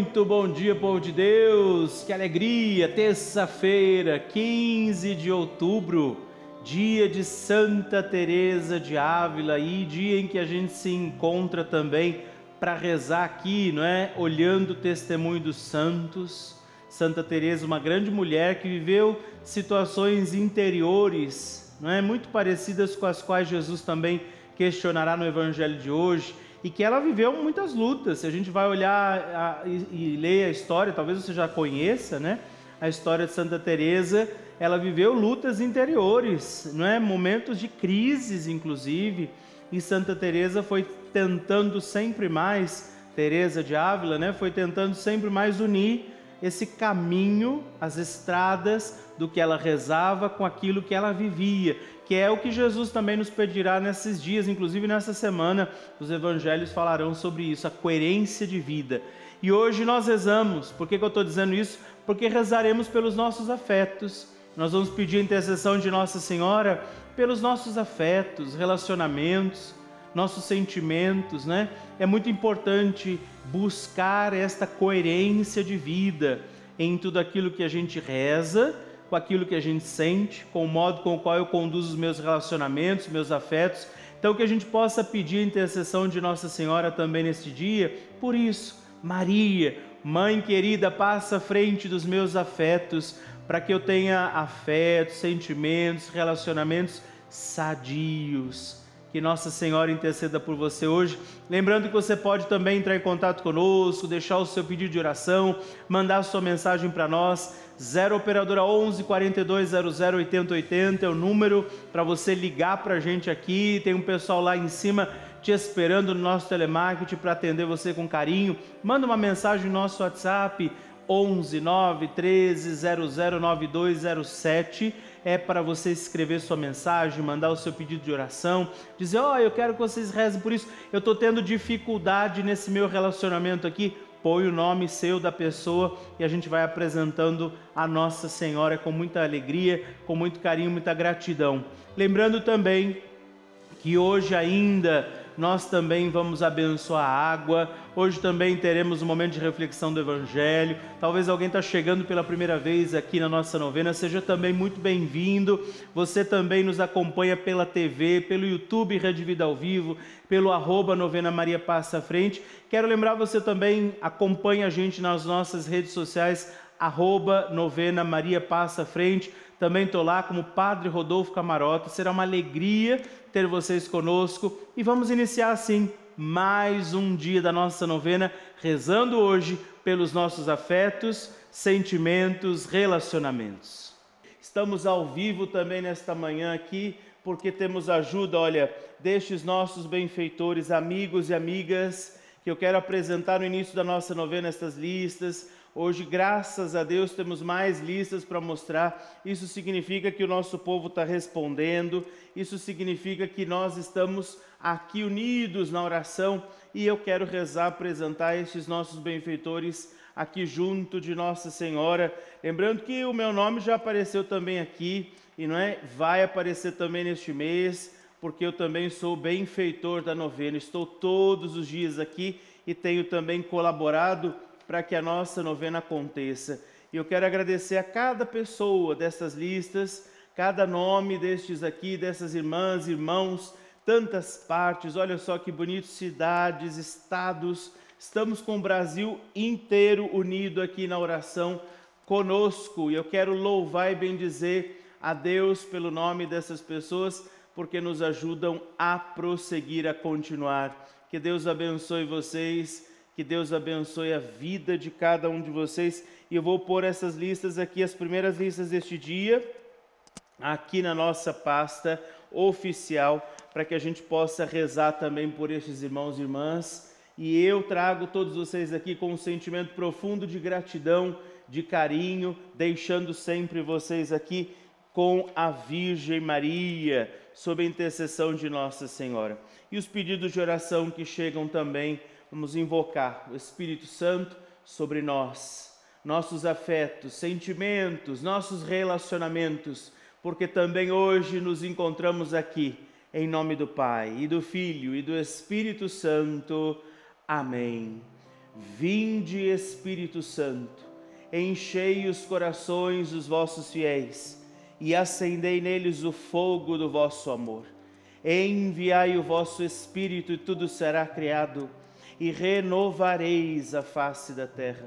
Muito bom dia, povo de Deus! Que alegria! Terça-feira, 15 de outubro, dia de Santa Teresa de Ávila e dia em que a gente se encontra também para rezar aqui, não é? Olhando o testemunho dos santos. Santa Teresa, uma grande mulher que viveu situações interiores, não é, muito parecidas com as quais Jesus também questionará no evangelho de hoje e que ela viveu muitas lutas. Se a gente vai olhar a, e, e ler a história, talvez você já conheça, né? A história de Santa Teresa, ela viveu lutas interiores, não é? Momentos de crises, inclusive. E Santa Teresa foi tentando sempre mais, Teresa de Ávila, né? Foi tentando sempre mais unir esse caminho, as estradas do que ela rezava com aquilo que ela vivia, que é o que Jesus também nos pedirá nesses dias, inclusive nessa semana, os evangelhos falarão sobre isso, a coerência de vida. E hoje nós rezamos, por que, que eu estou dizendo isso? Porque rezaremos pelos nossos afetos. Nós vamos pedir a intercessão de Nossa Senhora pelos nossos afetos, relacionamentos, nossos sentimentos, né? É muito importante buscar esta coerência de vida em tudo aquilo que a gente reza com aquilo que a gente sente, com o modo com o qual eu conduzo os meus relacionamentos, meus afetos. Então, que a gente possa pedir a intercessão de Nossa Senhora também neste dia. Por isso, Maria, Mãe querida, passa à frente dos meus afetos, para que eu tenha afetos, sentimentos, relacionamentos sadios que Nossa Senhora interceda por você hoje. Lembrando que você pode também entrar em contato conosco, deixar o seu pedido de oração, mandar sua mensagem para nós. 0 operadora 11 4200 8080 é o número para você ligar para a gente aqui. Tem um pessoal lá em cima te esperando no nosso telemarketing para atender você com carinho. Manda uma mensagem no nosso WhatsApp 11 9 13 00 9207 é para você escrever sua mensagem, mandar o seu pedido de oração, dizer: Ó, oh, eu quero que vocês rezem por isso, eu estou tendo dificuldade nesse meu relacionamento aqui. Põe o nome seu da pessoa e a gente vai apresentando a Nossa Senhora com muita alegria, com muito carinho, muita gratidão. Lembrando também que hoje ainda nós também vamos abençoar a água. Hoje também teremos um momento de reflexão do Evangelho. Talvez alguém está chegando pela primeira vez aqui na nossa novena, seja também muito bem-vindo. Você também nos acompanha pela TV, pelo YouTube Rede Vida ao Vivo, pelo arroba Novena Maria Passa à Frente. Quero lembrar você também, acompanha a gente nas nossas redes sociais, arroba Novena Maria Passa à Frente. Também estou lá como Padre Rodolfo Camarota. Será uma alegria ter vocês conosco e vamos iniciar assim mais um dia da nossa novena, rezando hoje pelos nossos afetos, sentimentos, relacionamentos. Estamos ao vivo também nesta manhã aqui, porque temos ajuda, olha, destes nossos benfeitores, amigos e amigas, que eu quero apresentar no início da nossa novena estas listas Hoje, graças a Deus, temos mais listas para mostrar. Isso significa que o nosso povo está respondendo, isso significa que nós estamos aqui unidos na oração e eu quero rezar, apresentar estes nossos benfeitores aqui junto de Nossa Senhora. Lembrando que o meu nome já apareceu também aqui e não é? Vai aparecer também neste mês, porque eu também sou benfeitor da novena. Estou todos os dias aqui e tenho também colaborado para que a nossa novena aconteça. E eu quero agradecer a cada pessoa dessas listas, cada nome destes aqui, dessas irmãs, irmãos, tantas partes. Olha só que bonito, cidades, estados. Estamos com o Brasil inteiro unido aqui na oração conosco. E eu quero louvar e bendizer a Deus pelo nome dessas pessoas, porque nos ajudam a prosseguir, a continuar. Que Deus abençoe vocês que Deus abençoe a vida de cada um de vocês. E eu vou pôr essas listas aqui, as primeiras listas deste dia, aqui na nossa pasta oficial, para que a gente possa rezar também por estes irmãos e irmãs. E eu trago todos vocês aqui com um sentimento profundo de gratidão, de carinho, deixando sempre vocês aqui com a Virgem Maria, sob a intercessão de Nossa Senhora. E os pedidos de oração que chegam também vamos invocar o Espírito Santo sobre nós, nossos afetos, sentimentos, nossos relacionamentos, porque também hoje nos encontramos aqui, em nome do Pai, e do Filho e do Espírito Santo. Amém. Vinde, Espírito Santo, enchei os corações dos vossos fiéis e acendei neles o fogo do vosso amor. Enviai o vosso Espírito e tudo será criado, e renovareis a face da terra.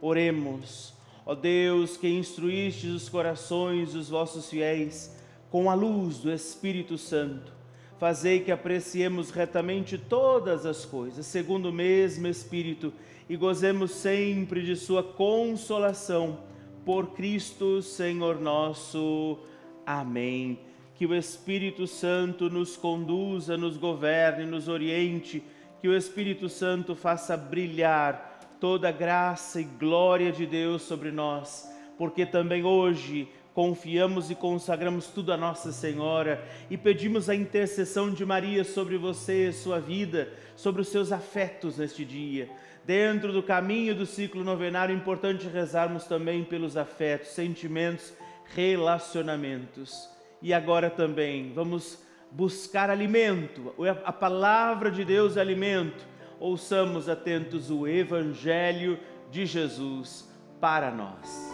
Oremos, ó Deus, que instruístes os corações dos vossos fiéis com a luz do Espírito Santo. Fazei que apreciemos retamente todas as coisas, segundo o mesmo Espírito, e gozemos sempre de Sua consolação. Por Cristo, Senhor nosso. Amém. Que o Espírito Santo nos conduza, nos governe, nos oriente, que o Espírito Santo faça brilhar toda a graça e glória de Deus sobre nós, porque também hoje confiamos e consagramos tudo a Nossa Senhora e pedimos a intercessão de Maria sobre você, sua vida, sobre os seus afetos neste dia. Dentro do caminho do ciclo novenário, é importante rezarmos também pelos afetos, sentimentos, relacionamentos. E agora também vamos buscar alimento. A palavra de Deus é alimento. Ouçamos atentos o Evangelho de Jesus para nós.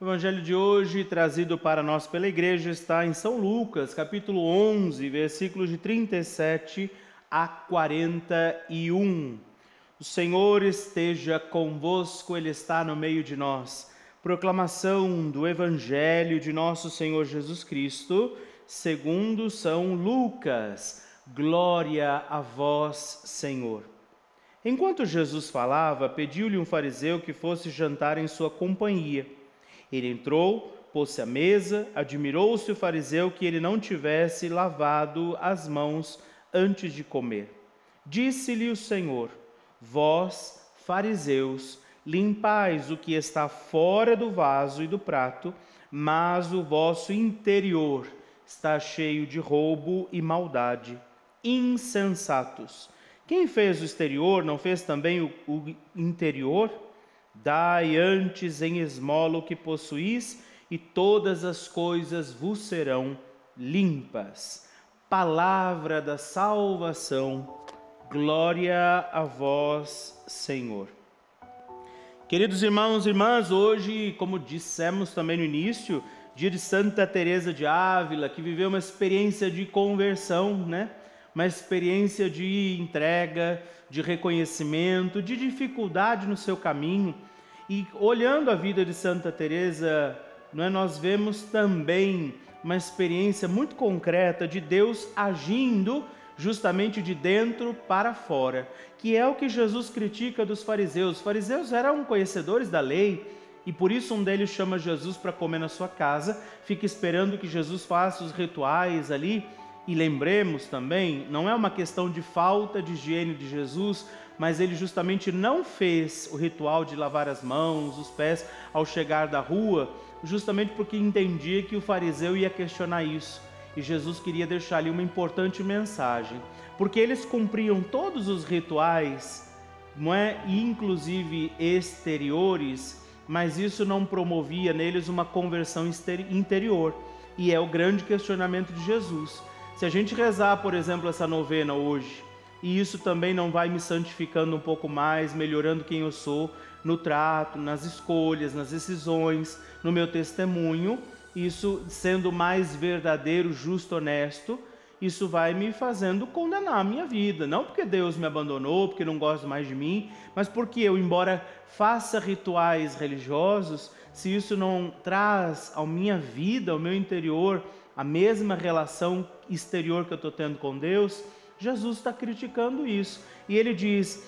O evangelho de hoje, trazido para nós pela igreja, está em São Lucas, capítulo 11, versículos de 37 a 41. O Senhor esteja convosco, Ele está no meio de nós. Proclamação do evangelho de nosso Senhor Jesus Cristo, segundo São Lucas. Glória a vós, Senhor. Enquanto Jesus falava, pediu-lhe um fariseu que fosse jantar em sua companhia. Ele entrou, pôs-se à mesa, admirou-se o fariseu que ele não tivesse lavado as mãos antes de comer. Disse-lhe o Senhor: Vós, fariseus, limpais o que está fora do vaso e do prato, mas o vosso interior está cheio de roubo e maldade. Insensatos! Quem fez o exterior não fez também o, o interior? Dai antes em esmola o que possuís, e todas as coisas vos serão limpas. Palavra da salvação, glória a vós, Senhor. Queridos irmãos e irmãs, hoje, como dissemos também no início, dia de Santa Teresa de Ávila, que viveu uma experiência de conversão, né? Uma experiência de entrega, de reconhecimento, de dificuldade no seu caminho, e olhando a vida de Santa Teresa, não é, nós vemos também uma experiência muito concreta de Deus agindo justamente de dentro para fora, que é o que Jesus critica dos fariseus. Os fariseus eram conhecedores da lei e por isso um deles chama Jesus para comer na sua casa, fica esperando que Jesus faça os rituais ali. E lembremos também, não é uma questão de falta de higiene de Jesus, mas ele justamente não fez o ritual de lavar as mãos, os pés ao chegar da rua, justamente porque entendia que o fariseu ia questionar isso. E Jesus queria deixar ali uma importante mensagem, porque eles cumpriam todos os rituais, não é, inclusive exteriores, mas isso não promovia neles uma conversão interior. E é o grande questionamento de Jesus. Se a gente rezar, por exemplo, essa novena hoje, e isso também não vai me santificando um pouco mais, melhorando quem eu sou no trato, nas escolhas, nas decisões, no meu testemunho, isso sendo mais verdadeiro, justo, honesto, isso vai me fazendo condenar a minha vida, não porque Deus me abandonou, porque não gosta mais de mim, mas porque eu, embora faça rituais religiosos, se isso não traz à minha vida, ao meu interior, a mesma relação exterior que eu estou tendo com Deus, Jesus está criticando isso. E ele diz: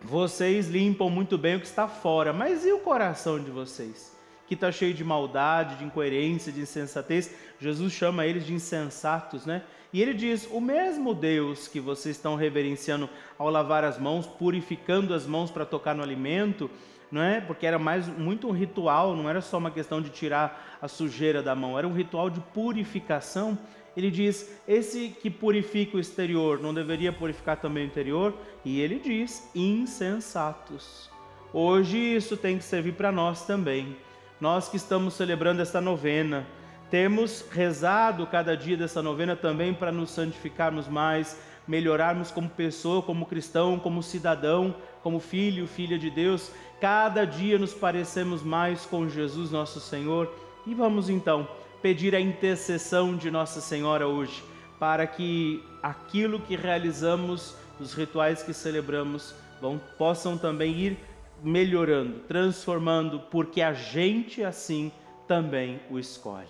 vocês limpam muito bem o que está fora, mas e o coração de vocês? Que está cheio de maldade, de incoerência, de insensatez. Jesus chama eles de insensatos, né? E ele diz: o mesmo Deus que vocês estão reverenciando ao lavar as mãos, purificando as mãos para tocar no alimento, não é? Porque era mais muito um ritual, não era só uma questão de tirar a sujeira da mão, era um ritual de purificação ele diz: esse que purifica o exterior não deveria purificar também o interior? E ele diz: insensatos. Hoje isso tem que servir para nós também. Nós que estamos celebrando esta novena, Temos rezado cada dia dessa novena também para nos santificarmos mais, melhorarmos como pessoa, como cristão, como cidadão, como filho, filha de Deus. Cada dia nos parecemos mais com Jesus, nosso Senhor. E vamos então pedir a intercessão de Nossa Senhora hoje, para que aquilo que realizamos, os rituais que celebramos, vão, possam também ir melhorando, transformando, porque a gente assim também o escolhe.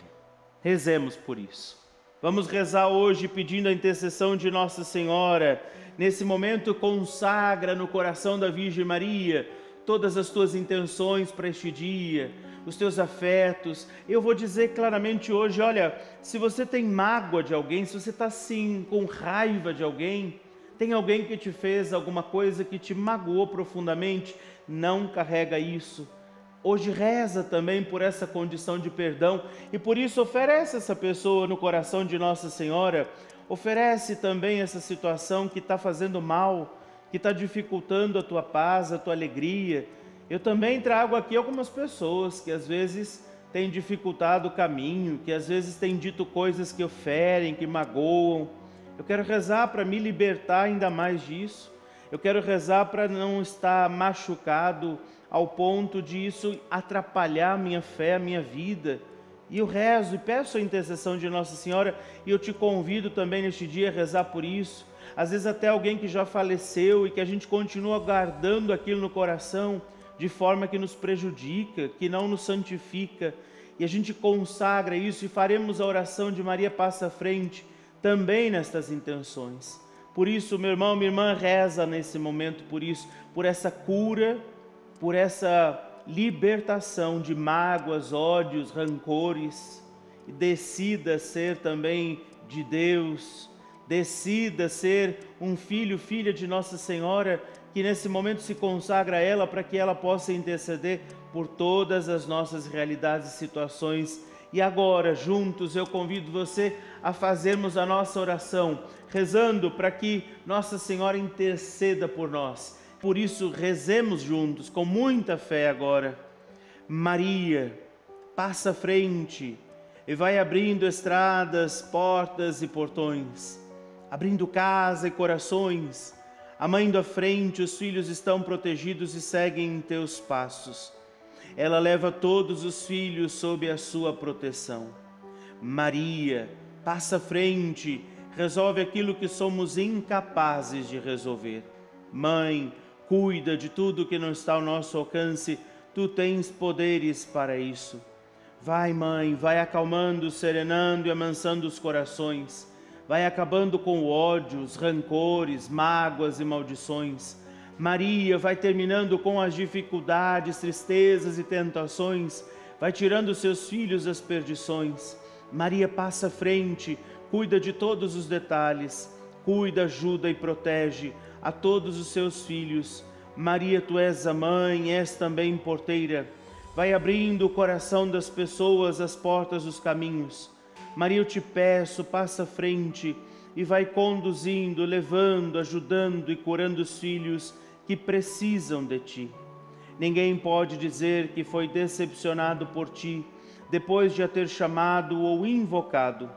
Rezemos por isso. Vamos rezar hoje pedindo a intercessão de Nossa Senhora. Nesse momento, consagra no coração da Virgem Maria todas as tuas intenções para este dia, os teus afetos. Eu vou dizer claramente hoje: olha, se você tem mágoa de alguém, se você está assim com raiva de alguém, tem alguém que te fez alguma coisa que te magoou profundamente, não carrega isso. Hoje reza também por essa condição de perdão e por isso oferece essa pessoa no coração de Nossa Senhora, oferece também essa situação que está fazendo mal, que está dificultando a tua paz, a tua alegria. Eu também trago aqui algumas pessoas que às vezes têm dificultado o caminho, que às vezes têm dito coisas que oferem, que magoam eu quero rezar para me libertar ainda mais disso. Eu quero rezar para não estar machucado ao ponto de isso atrapalhar minha fé, a minha vida. E eu rezo e peço a intercessão de Nossa Senhora e eu te convido também neste dia a rezar por isso. Às vezes até alguém que já faleceu e que a gente continua guardando aquilo no coração de forma que nos prejudica, que não nos santifica. E a gente consagra isso e faremos a oração de Maria passa à frente também nestas intenções. Por isso, meu irmão, minha irmã, reza nesse momento por isso, por essa cura, por essa libertação de mágoas, ódios, rancores. Decida ser também de Deus, decida ser um filho, filha de Nossa Senhora, que nesse momento se consagra a ela para que ela possa interceder por todas as nossas realidades e situações e agora, juntos, eu convido você a fazermos a nossa oração, rezando para que Nossa Senhora interceda por nós. Por isso, rezemos juntos, com muita fé agora. Maria, passa à frente e vai abrindo estradas, portas e portões, abrindo casa e corações. A mãe da frente, os filhos estão protegidos e seguem em teus passos ela leva todos os filhos sob a sua proteção. Maria passa à frente, resolve aquilo que somos incapazes de resolver. Mãe, cuida de tudo que não está ao nosso alcance, tu tens poderes para isso. Vai, mãe, vai acalmando, serenando e amansando os corações. Vai acabando com o ódio, os rancores, mágoas e maldições Maria vai terminando com as dificuldades, tristezas e tentações, vai tirando seus filhos das perdições. Maria passa à frente, cuida de todos os detalhes, cuida, ajuda e protege a todos os seus filhos. Maria, tu és a mãe, és também porteira. Vai abrindo o coração das pessoas as portas dos caminhos. Maria, eu te peço, passa à frente e vai conduzindo, levando, ajudando e curando os filhos que precisam de ti. Ninguém pode dizer que foi decepcionado por ti depois de a ter chamado ou invocado.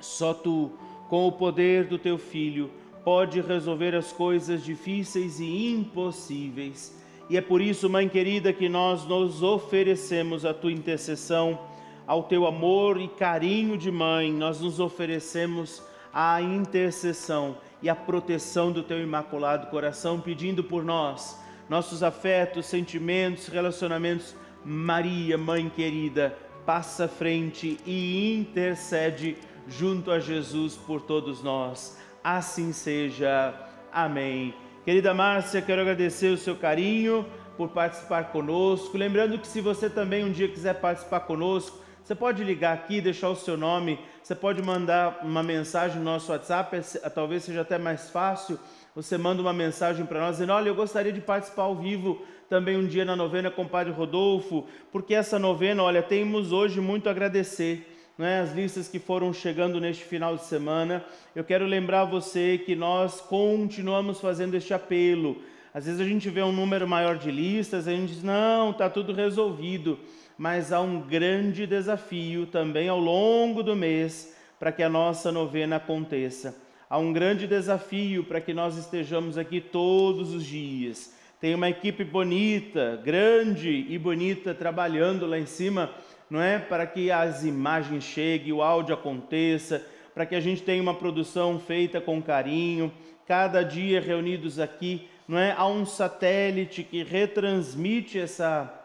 Só tu, com o poder do teu Filho, pode resolver as coisas difíceis e impossíveis. E é por isso, Mãe querida, que nós nos oferecemos a tua intercessão, ao teu amor e carinho de mãe, nós nos oferecemos a intercessão e a proteção do teu imaculado coração, pedindo por nós, nossos afetos, sentimentos, relacionamentos. Maria, mãe querida, passa frente e intercede junto a Jesus por todos nós. Assim seja. Amém. Querida Márcia, quero agradecer o seu carinho por participar conosco. Lembrando que se você também um dia quiser participar conosco, você pode ligar aqui, deixar o seu nome, você pode mandar uma mensagem no nosso WhatsApp, é talvez seja até mais fácil. Você manda uma mensagem para nós dizendo: Olha, eu gostaria de participar ao vivo também um dia na novena com o Padre Rodolfo, porque essa novena, olha, temos hoje muito a agradecer. Né, as listas que foram chegando neste final de semana. Eu quero lembrar você que nós continuamos fazendo este apelo Às vezes a gente vê um número maior de listas, a gente diz, não, está tudo resolvido. Mas há um grande desafio também ao longo do mês para que a nossa novena aconteça. Há um grande desafio para que nós estejamos aqui todos os dias. Tem uma equipe bonita, grande e bonita trabalhando lá em cima, não é? Para que as imagens cheguem, o áudio aconteça, para que a gente tenha uma produção feita com carinho, cada dia reunidos aqui, não é? Há um satélite que retransmite essa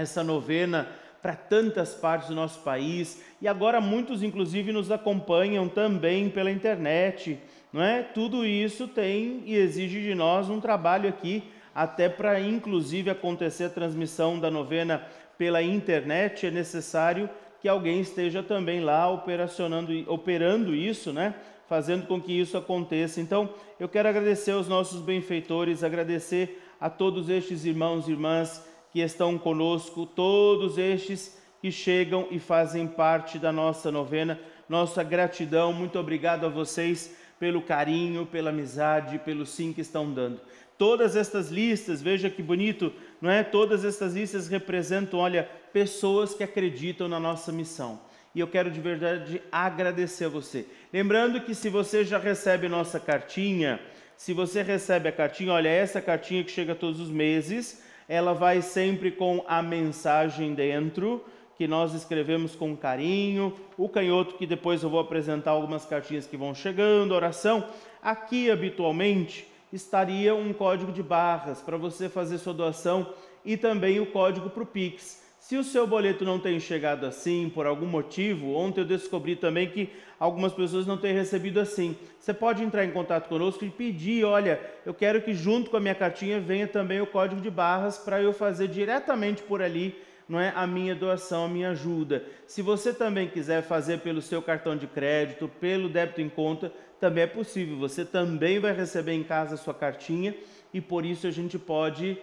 essa novena para tantas partes do nosso país e agora muitos inclusive nos acompanham também pela internet, não é? Tudo isso tem e exige de nós um trabalho aqui até para inclusive acontecer a transmissão da novena pela internet é necessário que alguém esteja também lá operacionando, operando isso, né? Fazendo com que isso aconteça. Então, eu quero agradecer aos nossos benfeitores, agradecer a todos estes irmãos e irmãs que estão conosco, todos estes que chegam e fazem parte da nossa novena. Nossa gratidão, muito obrigado a vocês pelo carinho, pela amizade, pelo sim que estão dando. Todas estas listas, veja que bonito, não é? Todas estas listas representam, olha, pessoas que acreditam na nossa missão. E eu quero de verdade agradecer a você. Lembrando que se você já recebe nossa cartinha, se você recebe a cartinha, olha, essa cartinha que chega todos os meses, ela vai sempre com a mensagem dentro, que nós escrevemos com carinho, o canhoto que depois eu vou apresentar algumas cartinhas que vão chegando, oração. Aqui habitualmente estaria um código de barras para você fazer sua doação e também o código para o Pix. Se o seu boleto não tem chegado assim, por algum motivo, ontem eu descobri também que algumas pessoas não têm recebido assim. Você pode entrar em contato conosco e pedir, olha, eu quero que junto com a minha cartinha venha também o código de barras para eu fazer diretamente por ali, não é a minha doação, a minha ajuda. Se você também quiser fazer pelo seu cartão de crédito, pelo débito em conta, também é possível. Você também vai receber em casa a sua cartinha e por isso a gente pode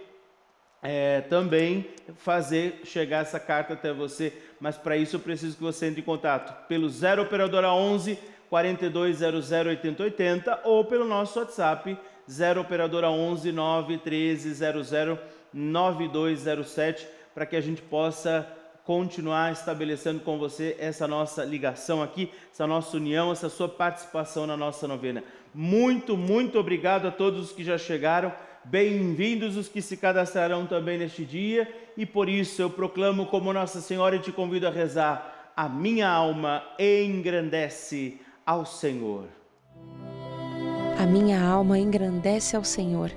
é, também fazer chegar essa carta até você, mas para isso eu preciso que você entre em contato pelo 0 operadora 11 4200 8080 ou pelo nosso WhatsApp 0 operadora 11 91300 9207 para que a gente possa continuar estabelecendo com você essa nossa ligação aqui, essa nossa união, essa sua participação na nossa novena. Muito, muito obrigado a todos os que já chegaram. Bem-vindos os que se cadastrarão também neste dia, e por isso eu proclamo como Nossa Senhora e te convido a rezar: A minha alma engrandece ao Senhor. A minha alma engrandece ao Senhor,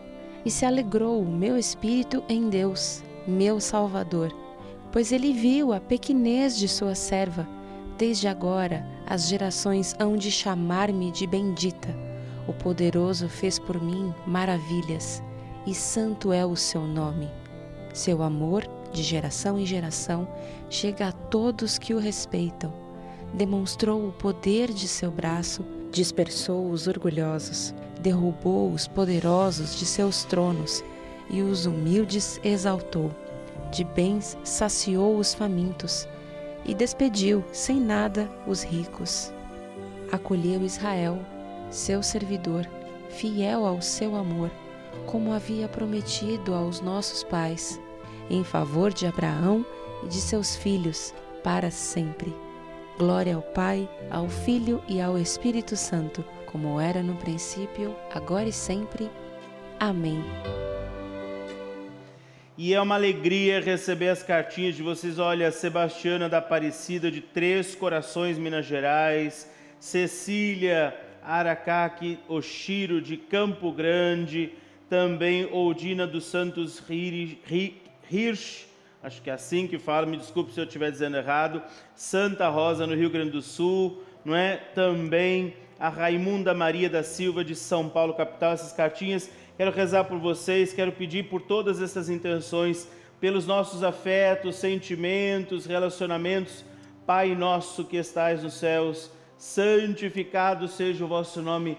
e se alegrou o meu espírito em Deus, meu Salvador, pois ele viu a pequenez de sua serva. Desde agora as gerações hão de chamar-me de bendita. O poderoso fez por mim maravilhas e santo é o seu nome. Seu amor, de geração em geração, chega a todos que o respeitam. Demonstrou o poder de seu braço, dispersou os orgulhosos, derrubou os poderosos de seus tronos e os humildes exaltou. De bens saciou os famintos e despediu sem nada os ricos. Acolheu Israel, seu servidor, fiel ao seu amor como havia prometido aos nossos pais, em favor de Abraão e de seus filhos, para sempre. Glória ao Pai, ao Filho e ao Espírito Santo, como era no princípio, agora e sempre. Amém. E é uma alegria receber as cartinhas de vocês. Olha, Sebastiana da Aparecida, de Três Corações, Minas Gerais, Cecília Aracaque Oshiro, de Campo Grande, também Odina dos Santos Hirsch, acho que é assim que fala, me desculpe se eu estiver dizendo errado, Santa Rosa, no Rio Grande do Sul, não é? Também a Raimunda Maria da Silva, de São Paulo, capital, essas cartinhas. Quero rezar por vocês, quero pedir por todas essas intenções, pelos nossos afetos, sentimentos, relacionamentos. Pai nosso que estais nos céus, santificado seja o vosso nome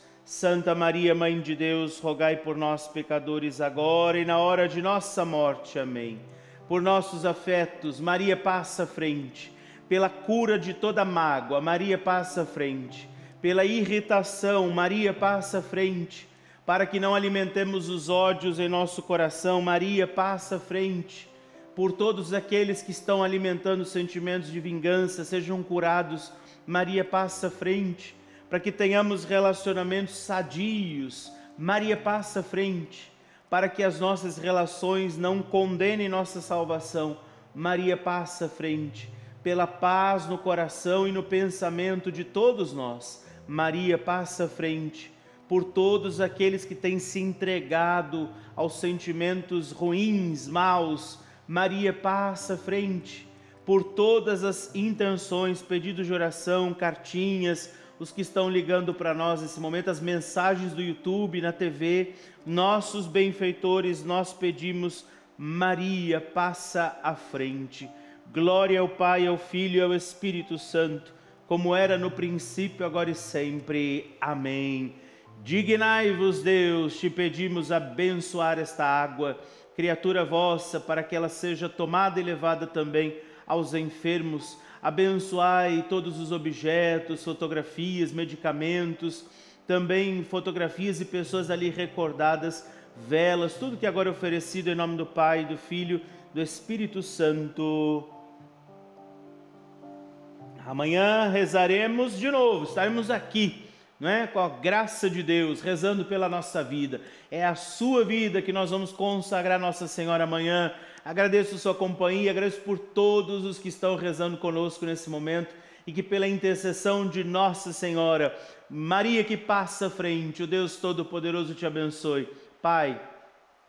Santa Maria, Mãe de Deus, rogai por nós, pecadores, agora e na hora de nossa morte. Amém. Por nossos afetos, Maria passa à frente. Pela cura de toda mágoa, Maria passa à frente. Pela irritação, Maria passa à frente para que não alimentemos os ódios em nosso coração. Maria, passa à frente. Por todos aqueles que estão alimentando sentimentos de vingança, sejam curados. Maria, passa à frente. Para que tenhamos relacionamentos sadios. Maria, passa à frente. Para que as nossas relações não condenem nossa salvação. Maria, passa à frente. Pela paz no coração e no pensamento de todos nós. Maria, passa à frente por todos aqueles que têm se entregado aos sentimentos ruins, maus. Maria passa à frente por todas as intenções, pedidos de oração, cartinhas, os que estão ligando para nós nesse momento, as mensagens do YouTube, na TV, nossos benfeitores, nós pedimos, Maria passa à frente. Glória ao Pai, ao Filho e ao Espírito Santo, como era no princípio, agora e sempre. Amém. Dignai-vos, Deus, te pedimos abençoar esta água, criatura vossa, para que ela seja tomada e levada também aos enfermos. Abençoai todos os objetos, fotografias, medicamentos, também fotografias e pessoas ali recordadas, velas, tudo que agora é oferecido em nome do Pai, do Filho, do Espírito Santo. Amanhã rezaremos de novo, estaremos aqui não é? com a graça de Deus, rezando pela nossa vida. É a sua vida que nós vamos consagrar Nossa Senhora amanhã. Agradeço sua companhia, agradeço por todos os que estão rezando conosco nesse momento e que pela intercessão de Nossa Senhora, Maria que passa à frente, o Deus Todo-Poderoso te abençoe. Pai,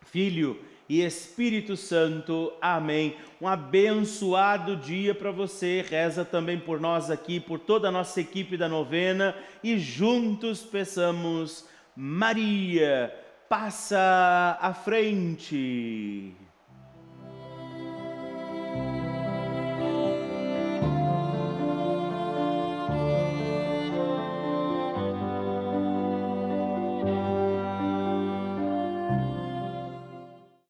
Filho e Espírito Santo. Amém. Um abençoado dia para você. Reza também por nós aqui, por toda a nossa equipe da novena e juntos peçamos Maria, passa à frente.